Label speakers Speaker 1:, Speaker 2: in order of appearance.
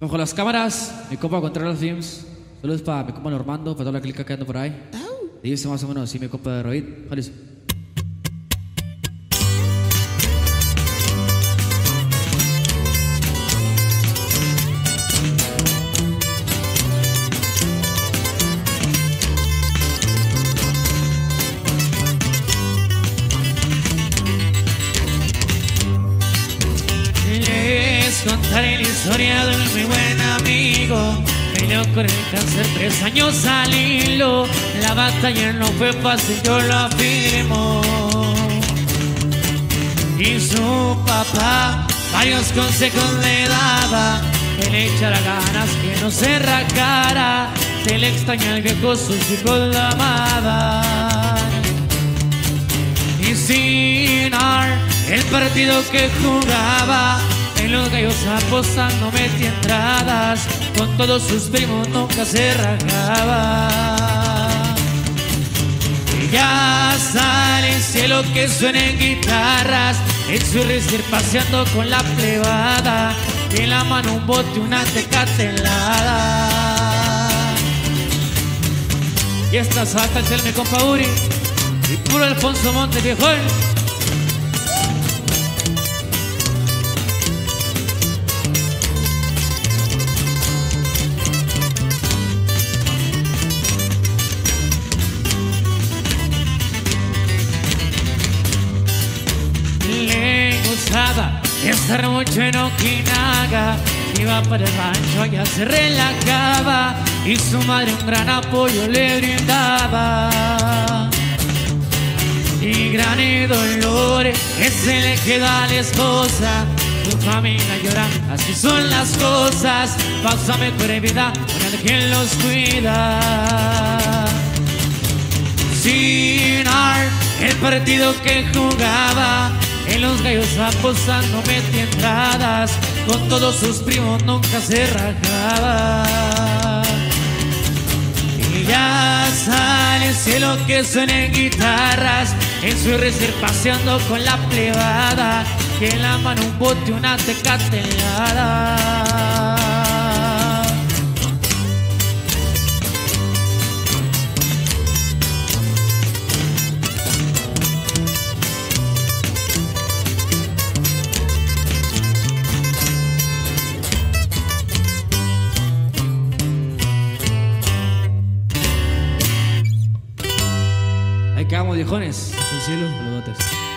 Speaker 1: Bajo las cámaras, mi compa Control Films. Saludos para mi compa Normando, para toda la clica que anda por ahí. Dice más o menos así mi compa de Roid. Jales.
Speaker 2: Contaré la historia de muy buen amigo. Peleó con el cáncer tres años al hilo. La batalla no fue fácil, yo lo afirmo. Y su papá varios consejos le daba. Que le echara ganas, que no se racara. Se le extraña al viejo, sus hijos la amaban. Y sin ar, el partido que jugaba en los gallos apostando metía entradas con todos sus primos nunca se rajaba. Y ya sale el cielo que suenen guitarras en su ir paseando con la plebada en la mano un bote una tecatelada. Y esta salta es el compa Uri y puro Alfonso Monte viejón gustaba estar mucho en Okinaga. Iba para el rancho, allá se relajaba y su madre un gran apoyo le brindaba. Y gran dolor que se le queda a la esposa. Tu familia llora, así son las cosas. Pásame tu vida con el quien los cuida. Sin ar, el partido que jugaba en los gallos apostando metía entradas con todos sus primos nunca se rajaba. Y ya sale el cielo que suena en guitarras en su reser paseando con la plebada y en la mano un bote una tecatelada
Speaker 1: Ahí quedamos, viejones.
Speaker 3: El cielo.
Speaker 1: Saludotes.